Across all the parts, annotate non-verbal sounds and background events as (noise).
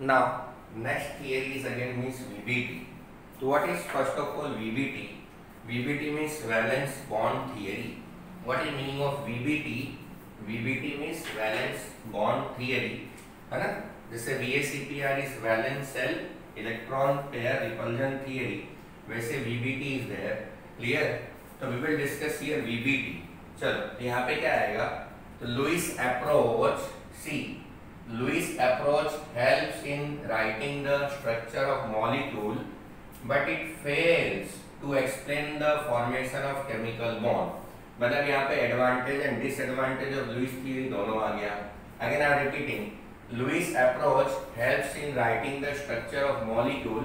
Now, next theory is again means VBT. So, what is first of all VBT? VBT means valence bond theory. What is meaning of VBT? VBT means valence bond theory. है ना जैसे are is valence shell electron pair repulsion theory वैसे VBT is there clear तो we will discuss here VBT चलो यहाँ पे क्या आएगा तो Lewis approach see Lewis approach helps in writing the structure of molecule but it fails to explain the formation of chemical bond मतलब यहाँ पे advantage and disadvantage of Lewis theory दोनों आ गया again I am repeating Lewis approach helps in writing the structure of molecule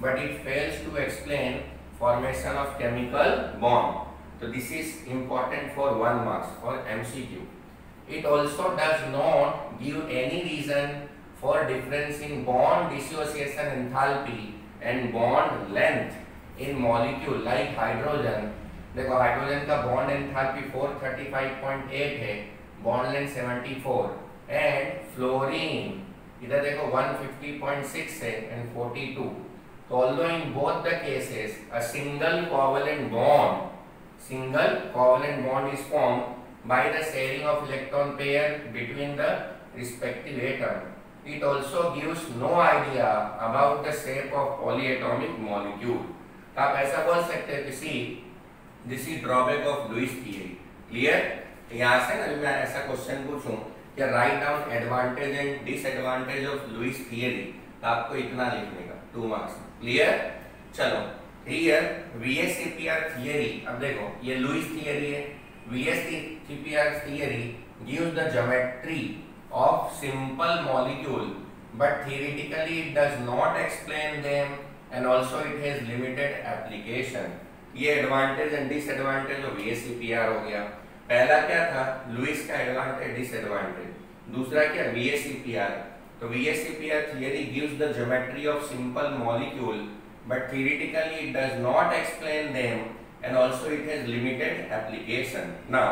but it fails to explain formation of chemical bond. So this is important for one marks for MCQ. It also does not give any reason for difference in bond dissociation enthalpy and bond length in molecule like hydrogen. देखो hydrogen का bond enthalpy 435.8 है bond length 74 and fluorine इधर देखो 150.6 है and 42 तो although in both the cases a single covalent bond single covalent bond is formed By the sharing of electron pair between the respective atom. It also gives no idea about the shape of polyatomic molecule. आप ऐसा बोल सकते हैं कि this is drawback of Lewis theory clear यहाँ से ना मैं ऐसा क्वेश्चन पूछूँ या write down advantage and disadvantage of Lewis theory तो आपको इतना लिखने का टू मार्क्स क्लियर चलो हियर वीएससीपीआर थियरी अब देखो, ये लुइस थियरी है। VSEPR theory gives the geometry of simple molecule but theoretically it does not explain them and also it has limited application ये advantage and disadvantage of VSEPR हो गया पहला क्या था लुइस का एडवांटेज डिसएडवांटेज दूसरा क्या वीएससीपीआर तो VSEPR theory gives the geometry of simple molecule but theoretically it does not explain them and also it has limited application now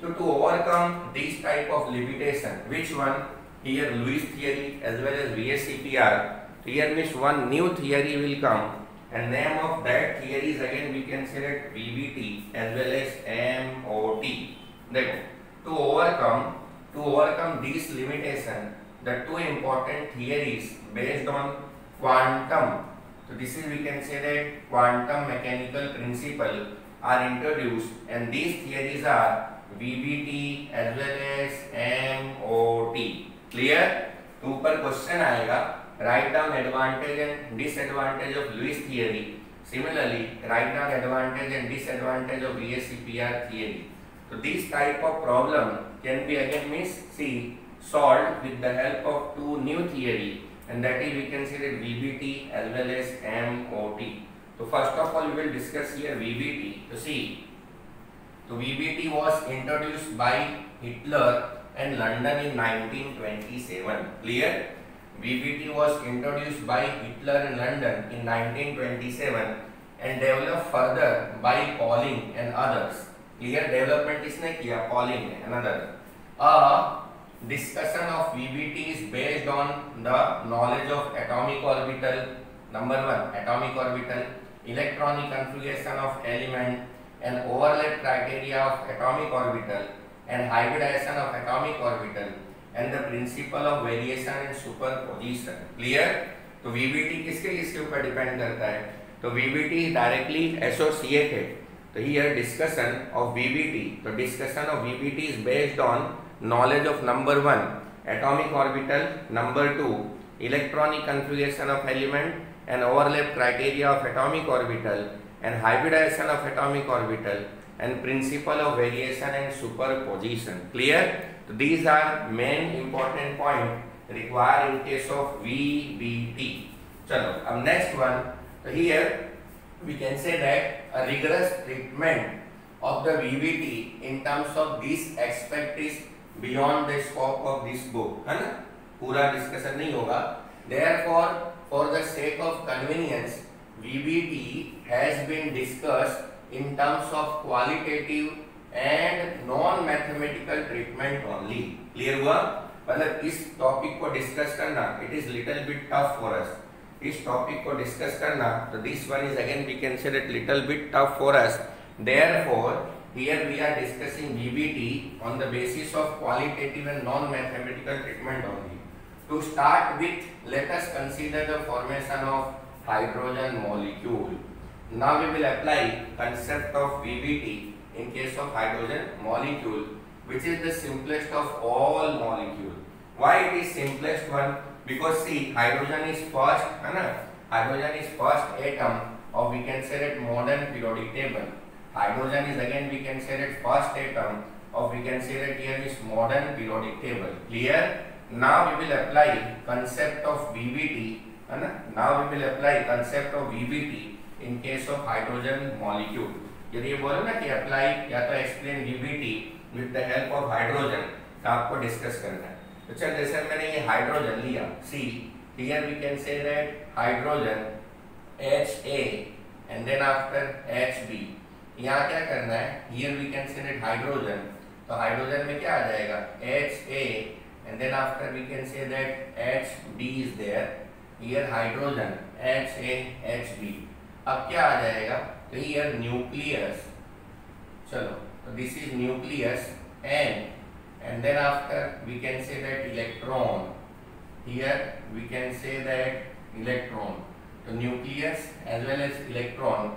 to, to overcome this type of limitation which one here Lewis theory as well as VSCPR here means one new theory will come and name of that theory is again we can say that VBT as well as MOT. Then to overcome to overcome this limitation, the two important theories based on quantum. So this is we can say that quantum mechanical principle are introduced and these theories are VBT as well as MOT. Clear? तो ऊपर question आएगा write down advantage and disadvantage of Lewis theory. Similarly, write down advantage and disadvantage of VSCPR theory. So this type of problem can be again means see solved with the help of two new theory and that is we can say that VBT as well as MOT. So first of all we will discuss here VBT. So see, So VBT was introduced by Hitler in London in 1927. Clear? VBT was introduced by Hitler in London in 1927 and developed further by Pauling and others. Clear? Development is kiya Pauling and others. A discussion of VBT is based on the knowledge of atomic orbital. Number one, atomic orbital, electronic configuration of element, and overlap criteria of atomic orbital, and hybridization of atomic orbital and the principle of variation and superposition clear तो VBT किसके किसके ऊपर depend करता है तो VBT directly associated तो here discussion of VBT तो discussion of VBT is based on knowledge of number 1 atomic orbital number 2 electronic configuration of element and overlap criteria of atomic orbital and hybridization of atomic orbital and principle of variation and superposition clear So these are main important point required in case of VBT. Chalo, अब next one. So here we can say that a rigorous treatment of the VBT in terms of this aspect is beyond the scope of this book. है ना? पूरा discussion नहीं होगा. Therefore, for the sake of convenience, VBT has been discussed in terms of qualitative and non mathematical treatment only clear हुआ मतलब इस topic को discuss करना it is little bit tough for us इस टॉपिक को discuss करना तो this one is again we can say little bit tough for us therefore here we are discussing VBT on the basis of qualitative and non-mathematical treatment only. To start with, let us consider the formation of hydrogen molecule. Now we will apply concept of VBT in case of hydrogen molecule which is the simplest of all molecule. Why it is simplest one? Because see hydrogen is first, है Hydrogen is first atom of we can say that modern periodic table. Hydrogen is again we can say that first atom of we can say that here is modern periodic table. Clear? Now we will apply concept of VBT. है Now we will apply concept of VBT in case of hydrogen molecule. यदि ये बोले ना कि apply या तो explain VBT with the help of hydrogen तो आपको डिस्कस करना है। तो चल, जैसे मैंने ये हाइड्रोजन लिया see here we can say that hydrogen H A and then after H B यहाँ क्या करना है? Here we can say that hydrogen तो हाइड्रोजन में क्या आ जाएगा? H A and then after we can say that H B is there here hydrogen H A H B अब क्या आ जाएगा? क्लियर न्यूक्लियस चलो this is nucleus and and then after we can say that electron here we can say that electron तो nucleus as well as electron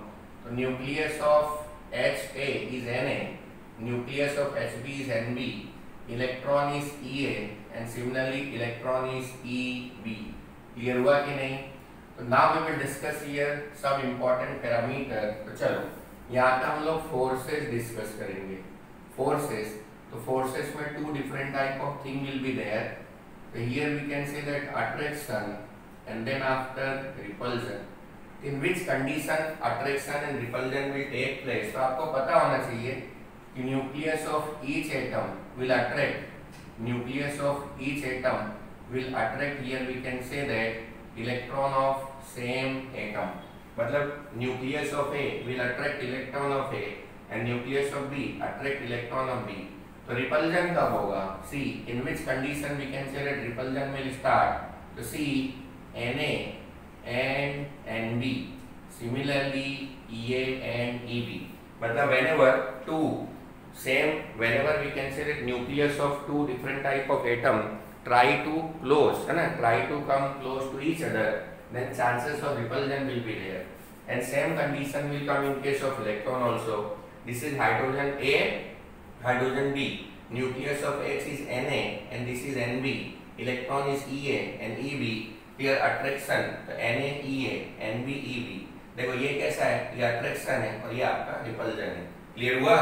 तो nucleus of H A is N A nucleus of H B is N B electron is E A and similarly electron is E B clear हुआ कि नहीं? Now we will discuss here some important parameter. तो चलो, यहाँ पे हम लोग forces discuss करेंगे। फोर्सेस तो फोर्सेस में two different type of thing will be there तो here we can say that attraction and then after repulsion in which condition attraction and repulsion will take place तो आपको पता होना चाहिए कि nucleus of each atom will attract nucleus of each atom will attract here we can say that electron of same atom मतलब nucleus of A will attract electron of A and nucleus of B attract electron of B तो repulsion कब होगा? See in which condition we can say that repulsion will start तो see N A and N B similarly E A and E B मतलब whenever two, same, whenever we can say that nucleus of two different type of atom try to close, है ना? try to come close to each other. Then chances of repulsion will be there and same condition will come in case of electron also this is hydrogen A hydrogen B nucleus of H is Na and this is Nb electron is Ea and Eb here attraction तो Na Ea Nb Eb देखो ये कैसा है ये attraction है और ये आपका रिपल्जन है क्लियर हुआ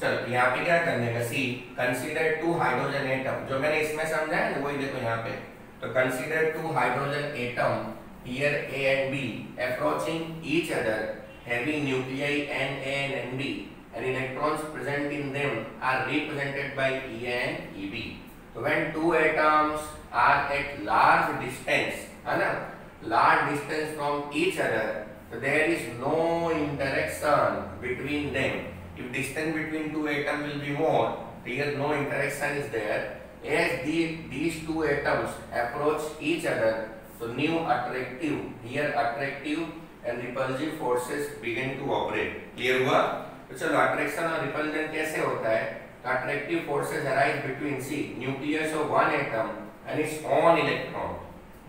चलो यहाँ पे क्या करने का see consider two hydrogen atom जो मैंने इसमें समझाया ना वही देखो यहाँ पे तो consider two hydrogen atom Here A and B approaching each other having nuclei N, A and N B and electrons present in them are represented by E and EB. So when two atoms are at large distance, right? large distance from each other, so there is no interaction between them. If distance between two atoms will be more, here no interaction is there. As the, these two atoms approach each other, so new attractive, here attractive and repulsive forces begin to operate. Clear हुआ? तो चलो attraction और repulsion कैसे होता है? तो attractive forces arise between C, nucleus of one atom and its own electron.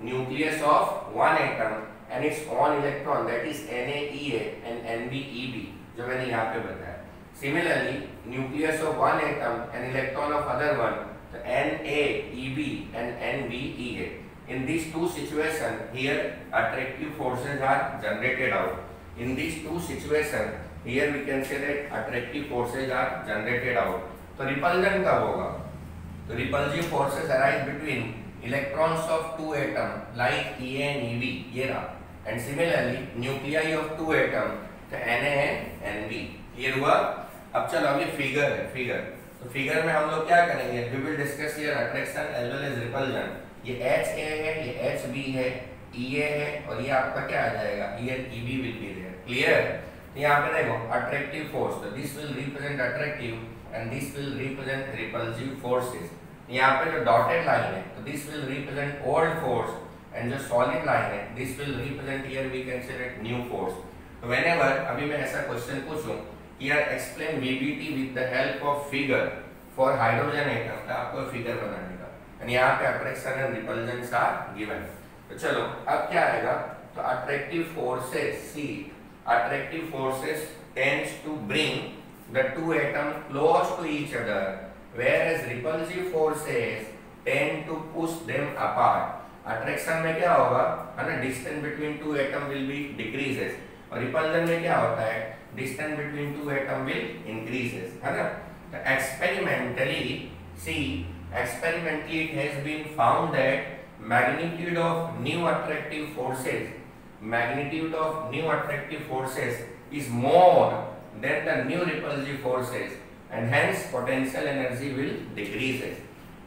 Nucleus of one atom and its own electron that is NaEA and NbEb जो मैंने यहाँ पे बताया Similarly, nucleus of one atom and electron of other one, the NaEb and NbEa. In these two situations, here attractive forces are generated out. In these two situations, here we can say that attractive forces are generated out. तो repulsion कब होगा? तो repulsive forces arise between electrons of two atoms like E and Eb ये रहा. And similarly, nuclei of two atoms, the Na and Nb. Clear हुआ? अब चलो अभी फिगर है फिगर तो फिगर में हम लोग क्या करेंगे we will discuss here attraction as well as repulsion ये एच ए है, ये एच बी है ई ए है और ये आपका क्या आ जाएगा? Here E B will be there clear यहाँ पे देखो अट्रैक्टिव फोर्स तो this will represent attractive and this will represent repulsive forces यहाँ पे जो डॉटेड लाइन है तो this will represent old force and जो सॉलिड लाइन है this will represent here we can say new force तो whenever अभी मैं ऐसा क्वेश्चन पूछूँ कि यार explain VBT with the help of figure for hydrogen atom आपको फिगर बनाने एंड यहाँ पे attraction and repulsions are given तो चलो, अब क्या आएगा? तो attractive forces see attractive forces tends to bring the two atom close to each other whereas repulsive forces tend to push them apart. Attraction में क्या होगा? है ना distance between two atom will be decreases और repulsion में क्या होता है? Distance between two atom will increases है ना? तो experimentally see experimentally it has been found that magnitude of new attractive forces magnitude of new attractive forces is more than the new repulsive forces and hence potential energy will decreases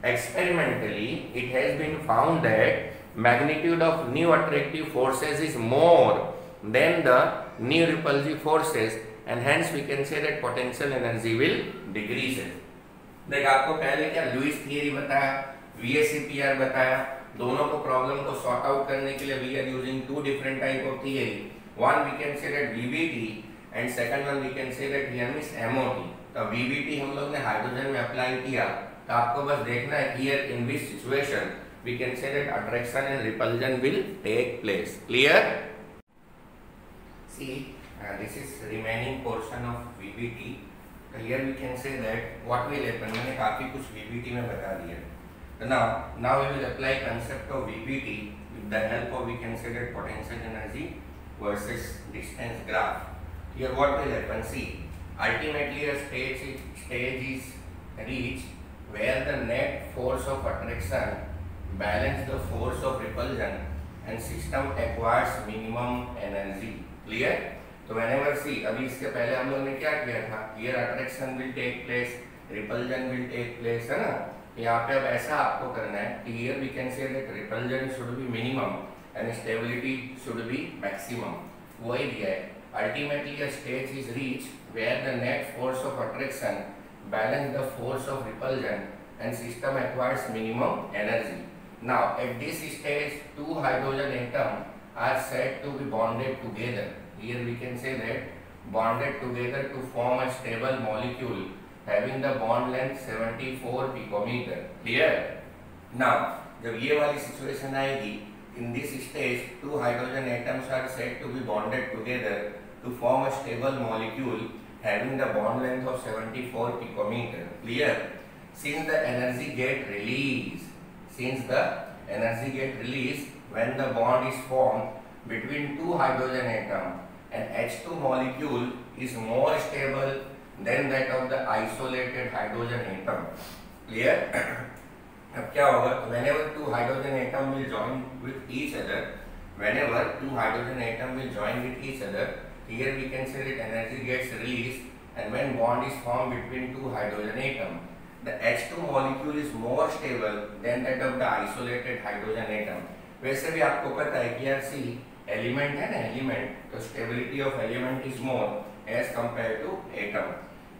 Experimentally, it has been found that magnitude of new attractive forces is more than the new repulsive forces and hence we can say that potential energy will decrease. देख आपको पहले क्या Lewis theory बताया वीएससीपीआर बताया दोनों को problem को sort out करने के लिए we are using two different type of theory one we can say that VBT and second one we can say that here means MOT तो वीबीटी हम लोग ने हाइड्रोजन में अप्लाई किया। तो आपको बस देखना है here in which situation say that attraction and repulsion will take place. Clear? See uh, this is remaining portion of vbt so here we can say that what will happen मैंने काफ़ी कुछ vbt में बता दिया now now we will apply concept of vbt with the help of we can say that potential energy versus distance graph here what will happen see ultimately a stage stage is reached where the net force of attraction balance the force of repulsion and system acquires minimum energy clear तो whenever see अभी इसके पहले हम लोग ने क्या किया था here attraction will take place repulsion will take place है ना यहाँ पे अब ऐसा आपको करना है कि here we can say that repulsion should be minimum and stability should be maximum वही दिया है ultimately a stage is reached where the net force of attraction balance the force of repulsion and system acquires minimum energy. Now at this stage two hydrogen atoms are said to be bonded together. Here we can say that bonded together to form a stable molecule having the bond length 74 picometer. Clear? Now जब ये वाली situation आएगी in this stage two hydrogen atoms are said to be bonded together to form a stable molecule having the bond length of 74 picometer. Clear? Since the energy get released, since the energy get released when the bond is formed between two hydrogen atom and H2 molecule is more stable than that of the isolated hydrogen atom. Clear? अब क्या होगा whenever two hydrogen atom will join with each other whenever two hydrogen atom will join with each other Here we can say that energy gets released and when bond is formed between two hydrogen atom, the H2 molecule is more stable than that of the isolated hydrogen atom. वैसे भी आपको पता है कि यार see element and element. The stability of element is more as compared to atom.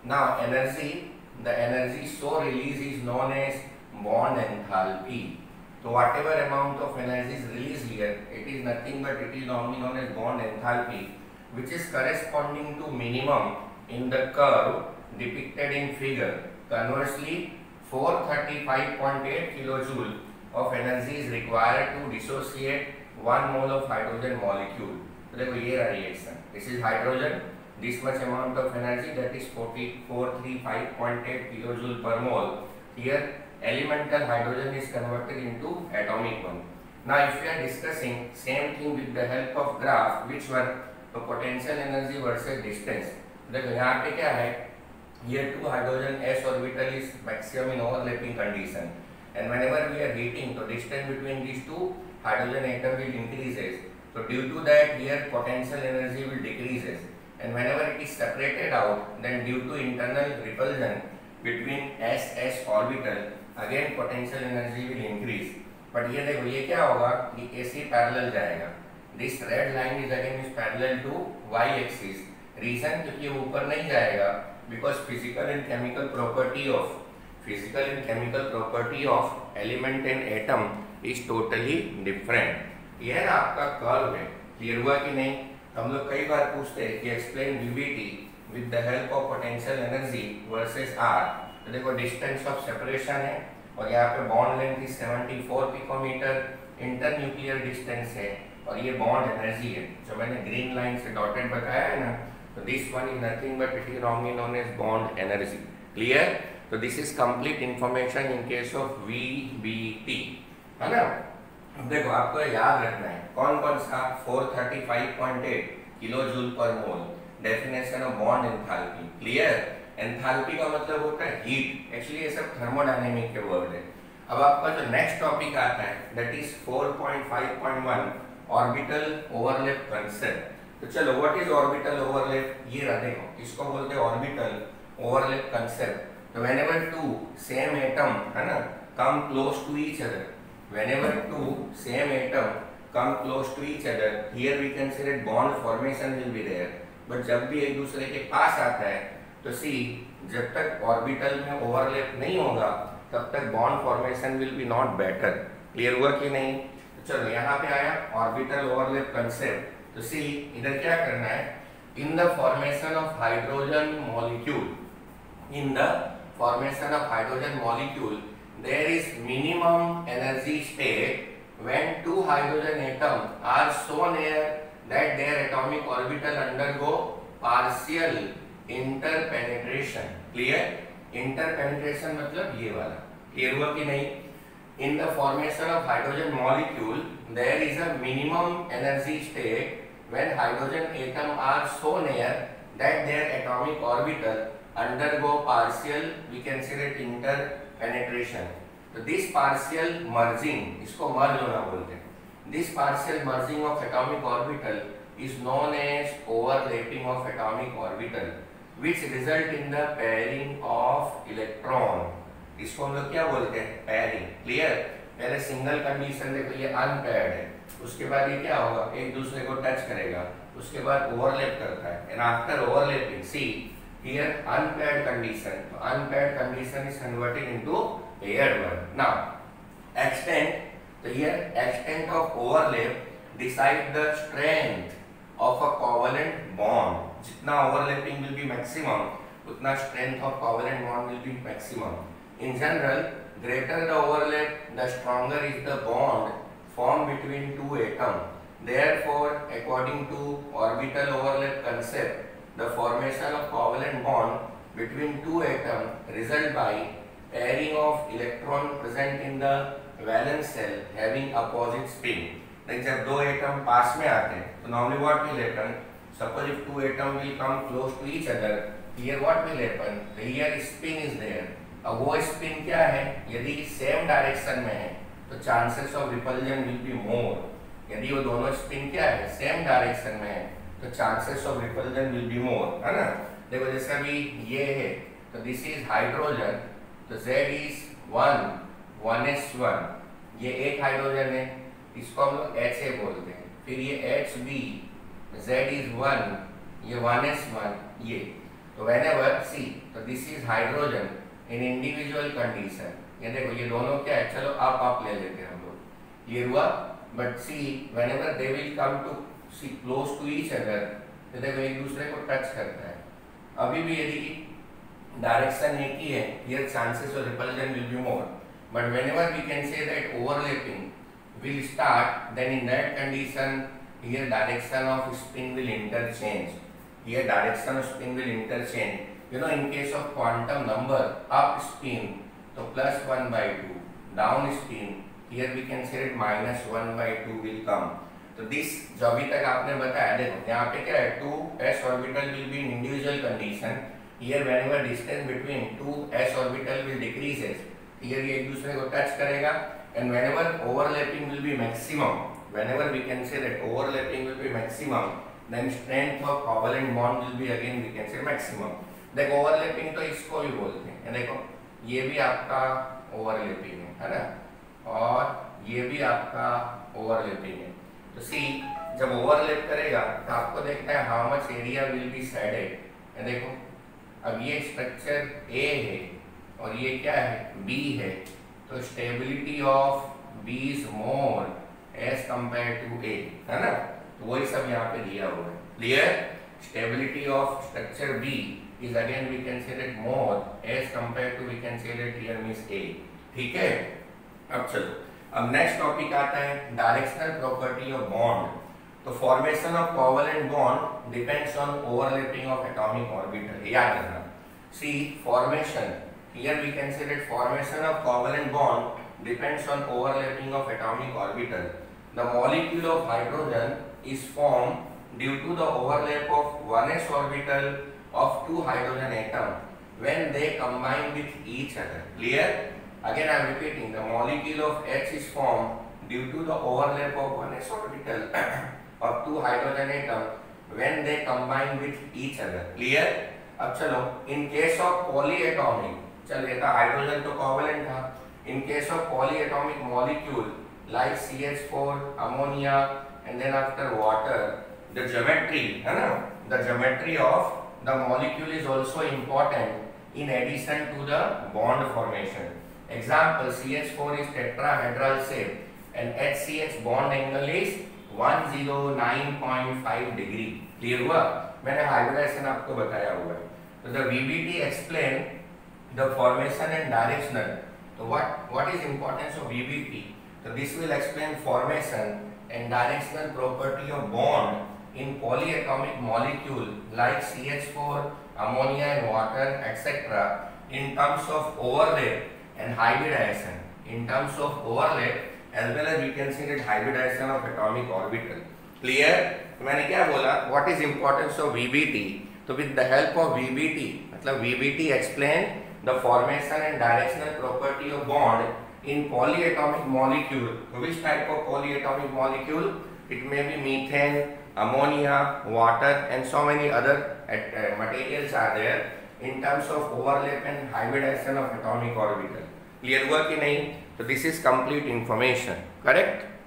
Now energy, the energy so released is known as bond enthalpy. So whatever amount of energy is released here, it is nothing but it is normally known as bond enthalpy which is corresponding to minimum in the curve depicted in figure. Conversely, 435.8 kilojoule of energy is required to dissociate 1 mole of hydrogen molecule. So देखो ये रहा reaction. This is hydrogen. This much amount of energy that is 435.8 kilojoule per mole. Here elemental hydrogen is converted into atomic one. Now if we are discussing same thing with the help of graph which one तो potential energy versus distance देखो यहाँ पे क्या है here two hydrogen s orbital is maximum in overlapping condition and whenever we are heating so distance between these two hydrogen atom will increases so due to that here potential energy will decreases and whenever it is separated out then due to internal repulsion between s s orbital again potential energy will increase but ये देखो ये क्या होगा कि AC parallel जाएगा this red line is again is parallel to Y axis region क्योंकि ऊपर नहीं जाएगा because physical and chemical property of physical and chemical property of element and atom is totally different ये ना आपका कर्व है। Clear हुआ कि नहीं? हम लोग कई बार पूछते हैं कि explain VBT with the help of potential energy versus R तो देखो डिस्टेंस ऑफ़ सेपरेशन है और यहाँ पे bond length is 74 picometer internuclear distance है और ये बॉन्ड एनर्जी है। जो मैंने ग्रीन लाइन से डॉटेड बताया है ना तो this one is nothing but it is normally known as bond energy clear तो this is complete information in case of V B T है ना अब देखो आपको याद रखना है कौन कौन सा 435.8 kilojoule per mole? Definition of bond enthalpy clear enthalpy का मतलब होता है हीट एक्चुअली ये सब थर्मोडायनेमिक के वर्ड है। अब आपका जो नेक्स्ट टॉपिक आता है that is 4.5.1 orbital overlap concept तो चलो व्हाट इज़ ऑर्बिटल ओवरलैप ये रहा देखो इसको बोलते हैं orbital overlap concept So whenever two same atom है ना come close to each other, whenever two same atom come close to each other, here we can bond formation will be there. But जब भी एक दूसरे के पास आता है तो सी जब तक ऑर्बिटल में ओवरलैप नहीं होगा तब तक bond formation will be not better clear हुआ कि नहीं? तो चलो यहाँ पे आया ऑर्बिटल ओवरलैप कंसेप्ट तो सी इधर क्या करना है? In the formation of hydrogen molecule in the formation of hydrogen molecule, there is minimum energy state when two hydrogen atoms are so near that their atomic orbital undergo partial interpenetration. Clear? Interpenetration मतलब ये वाला. Clear हुआ कि नहीं? In the formation of hydrogen molecule, there is a minimum energy state when hydrogen atoms are so near that their atomic orbital undergo partial we can say that interpenetration तो this partial merging इसको merge होना बोलते हैं। This partial merging of atomic orbital is known as overlapping of atomic orbital, which result in the pairing of electron. इसको हम लोग क्या बोलते हैं? Pairing. क्लियर पहले सिंगल कंडीशन देखो, ये अनपेयर्ड है। उसके बाद ये क्या होगा? एक दूसरे को टच करेगा। उसके बाद ओवरलैप करता है। And after overlapping see Here unpaired condition. So unpaired condition is converted into paired one. Now extent. So here extent of overlap decide the strength of a covalent bond. जितना overlapping will be maximum, उतना strength of covalent bond will be maximum. In general, greater the overlap, the stronger is the bond formed between two atoms. Therefore, according to orbital overlap concept, the formation of covalent bond between two atoms result by pairing of electron present in the valence shell having opposite spin. Like जब दो atom पास में आते हैं तो normally what will happen? Suppose if two atoms will come close to each other, here what will happen? Here spin is there. अब वो spin क्या है यदि सेम डायरेक्शन में है तो chances of repulsion will be more यदि वो दोनों स्पिन क्या है सेम डायरेक्शन में है तो chances of repulsion will be more है ना? देखो जैसे अभी ये है तो दिस इज़ हाइड्रोजन तो Z is one one S one ये एक हाइड्रोजन है, इसको हम लोग एच ए बोलते हैं। फिर ये H B Z is one ये वन एस वन ये। तो वेन एवर सी तो this is hydrogen in individual condition ये देखो, ये दोनों क्या है? चलो आप आप ले लेते हैं हम लोग। ये हुआ but see whenever they will come to see close to each other जैसे वो एक दूसरे को टच करता है। अभी भी यदि डायरेक्शन एक ही है यर chances of repulsion will be more but when we can say that overlapping will start then in that condition year direction of spin will interchange year direction of spin will interchange you know in case of quantum number up spin तो plus one by two down spin year we can say that minus one will come तो this जो अभी तक आपने बताया, देखो, यहाँ पे क्या है two S orbital will be in individual condition here whenever distance between two S orbital will decreases here ये एक दूसरे को टच करेगा and whenever overlapping will be maximum whenever we can say that overlapping will be maximum then strength of covalent bond will be again we can say maximum देखो overlapping तो इसको भी बोलते हैं। देखो, ये भी आपका ओवरलैपिंग है है ना? और ये भी आपका ओवरलैपिंग है। तो सी जब ओवरलैप करेगा तो आपको देखना है how much area will be shaded देखो, अब ये स्ट्रक्चर ए है और ये क्या है? बी है. तो stability of B is more as compare to A है ना? तो वही सब यहाँ पे दिया हुआ है. Clear stability of structure B is again we can say that more as compared to we can say that here means a. ठीक है? अब चलो. अब नेक्स्ट टॉपिक आता है डायरेक्शनल प्रॉपर्टी ऑफ़ बॉन्ड तो formation of covalent bond depends on overlapping of atomic orbital याद रखना। See formation here we can say that formation of covalent bond depends on overlapping of atomic orbital the molecule of hydrogen is form due to the overlap of 1s orbital of two hydrogen atom when they combine with each other. Clear? again i am repeating the molecule of H is formed due to the overlap of 1s orbital (coughs) of two hydrogen atom when they combine with each other clear अब चलो in case of polyatomic चल ये था hydrogen तो covalent था in case of polyatomic molecule like CH4 ammonia and then after water the geometry है ना the geometry of the molecule is also important in addition to the bond formation Example CH4 is tetrahedral shape and HCH bond angle is 109.5 degree clear हुआ मैंने hybridisation आपको बताया हुआ है तो the VBT explain the formation and directional so what what is importance of VBT so this will explain formation and directional property of bond in polyatomic molecule like CH4 ammonia and water etc in terms of overlap and hybridization in terms of overlap as well as we can see that hybridization of atomic orbital clear तो मैंने क्या बोला what is importance of VBT तो with the help of VBT मतलब VBT explain the formation and directional property of bond in polyatomic molecule which type of polyatomic molecule it may be methane ammonia water and so many other uh, materials are there in terms of overlap and hybridization of atomic orbital Clear work in So this is complete information. Correct?